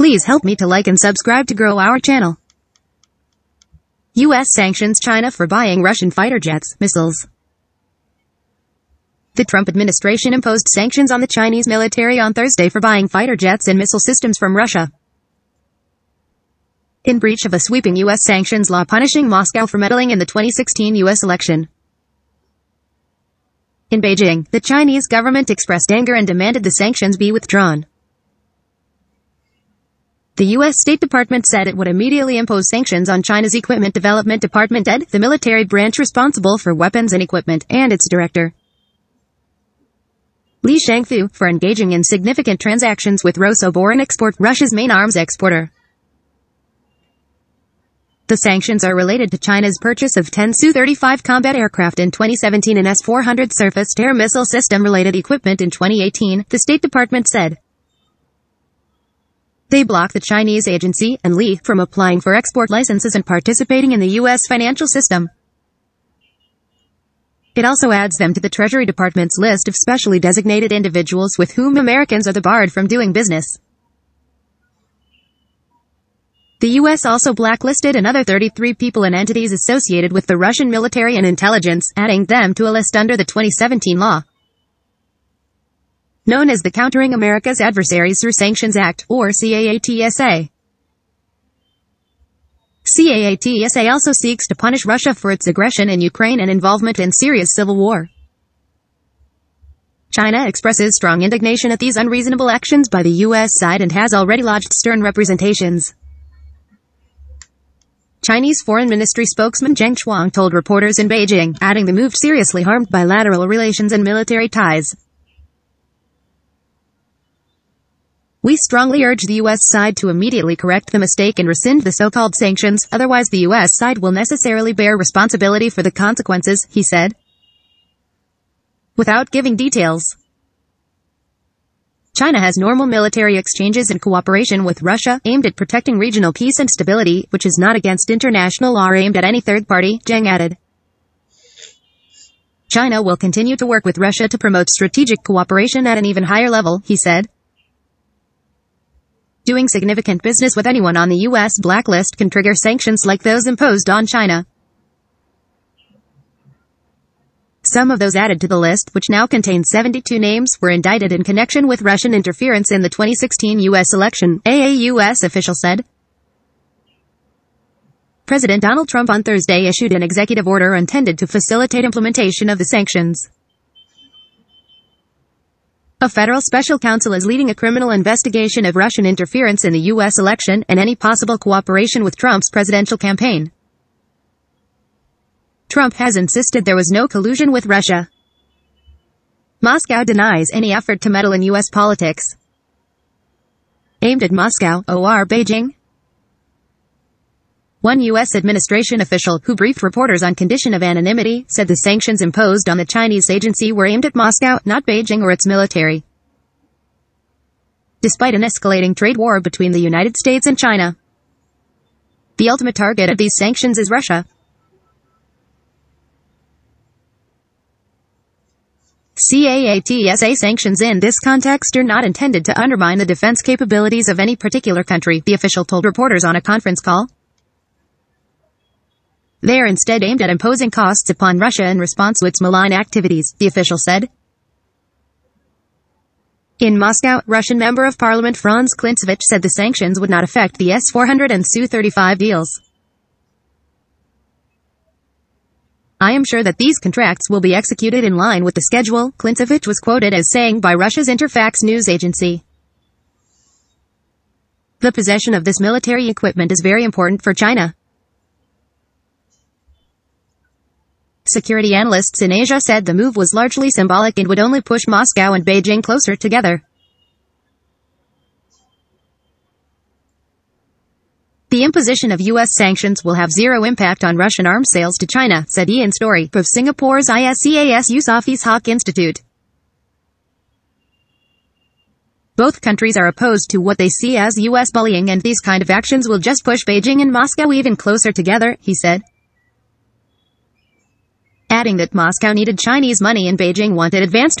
Please help me to like and subscribe to grow our channel. U.S. sanctions China for buying Russian fighter jets, missiles. The Trump administration imposed sanctions on the Chinese military on Thursday for buying fighter jets and missile systems from Russia. In breach of a sweeping U.S. sanctions law punishing Moscow for meddling in the 2016 U.S. election. In Beijing, the Chinese government expressed anger and demanded the sanctions be withdrawn. The U.S. State Department said it would immediately impose sanctions on China's Equipment Development Department DED, the military branch responsible for weapons and equipment, and its director. Li Shangfu, for engaging in significant transactions with Rosoboronexport, Russia's main arms exporter. The sanctions are related to China's purchase of 10 Su-35 combat aircraft in 2017 and S-400 surface-to-air missile system-related equipment in 2018, the State Department said. They block the Chinese agency and Li from applying for export licenses and participating in the U.S. financial system. It also adds them to the Treasury Department's list of specially designated individuals with whom Americans are barred from doing business. The U.S. also blacklisted another 33 people and entities associated with the Russian military and intelligence, adding them to a list under the 2017 law. Known as the Countering America's Adversaries Through Sanctions Act, or CAATSA. CAATSA also seeks to punish Russia for its aggression in Ukraine and involvement in Syria's civil war. China expresses strong indignation at these unreasonable actions by the U.S. side and has already lodged stern representations. Chinese Foreign Ministry spokesman Geng Shuang told reporters in Beijing, adding the move seriously harmed bilateral relations and military ties. We strongly urge the U.S. side to immediately correct the mistake and rescind the so-called sanctions, otherwise the U.S. side will necessarily bear responsibility for the consequences, he said. Without giving details. China has normal military exchanges and cooperation with Russia, aimed at protecting regional peace and stability, which is not against international law or aimed at any third party, Geng added. China will continue to work with Russia to promote strategic cooperation at an even higher level, he said. Doing significant business with anyone on the U.S. blacklist can trigger sanctions like those imposed on China. Some of those added to the list, which now contains 72 names, were indicted in connection with Russian interference in the 2016 U.S. election, AAUS official said. President Donald Trump on Thursday issued an executive order intended to facilitate implementation of the sanctions. A federal special counsel is leading a criminal investigation of Russian interference in the U.S. election and any possible cooperation with Trump's presidential campaign. Trump has insisted there was no collusion with Russia. Moscow denies any effort to meddle in U.S. politics. Aimed at Moscow, or Beijing? One U.S. administration official, who briefed reporters on condition of anonymity, said the sanctions imposed on the Chinese agency were aimed at Moscow, not Beijing or its military. Despite an escalating trade war between the United States and China, the ultimate target of these sanctions is Russia. CAATSA sanctions in this context are not intended to undermine the defense capabilities of any particular country, the official told reporters on a conference call. They are instead aimed at imposing costs upon Russia in response to its malign activities, the official said. In Moscow, Russian Member of Parliament Franz Klintsevich said the sanctions would not affect the S-400 and Su-35 deals. I am sure that these contracts will be executed in line with the schedule, Klintsevich was quoted as saying by Russia's Interfax news agency. The possession of this military equipment is very important for China. Security analysts in Asia said the move was largely symbolic and would only push Moscow and Beijing closer together. The imposition of U.S. sanctions will have zero impact on Russian arms sales to China, said Ian Storey of Singapore's ISEAS Yusof Ishak Institute. Both countries are opposed to what they see as U.S. bullying and these kind of actions will just push Beijing and Moscow even closer together, he said. Adding that Moscow needed Chinese money and Beijing wanted advanced